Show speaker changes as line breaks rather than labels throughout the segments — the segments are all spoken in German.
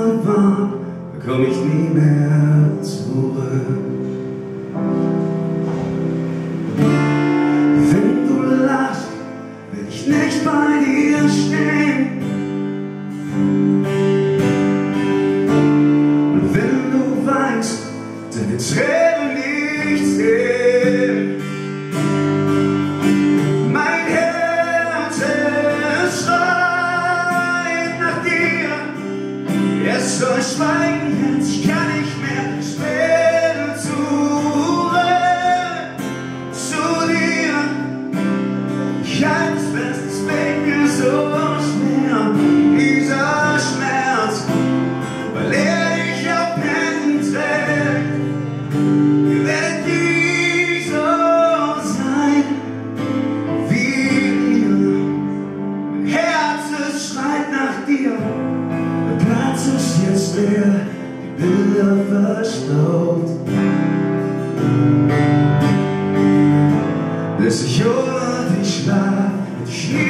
einmal war, komm ich nie mehr zurück. Wenn du lachst, will ich nicht bei dir stehen. willen verstaut. Deze jongen die slaat het.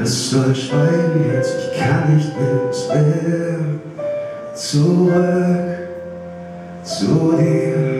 Es soll schweigen jetzt, ich kann nicht mehr zurück zu dir.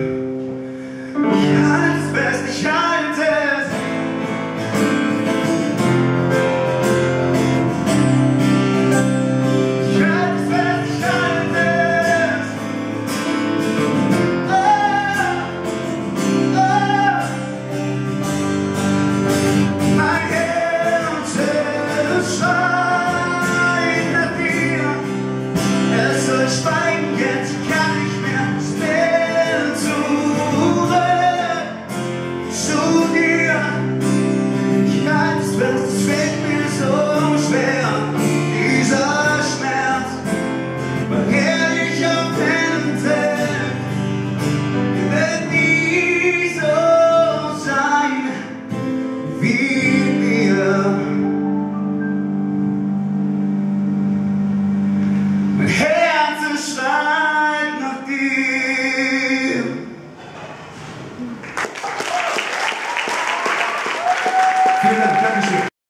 You.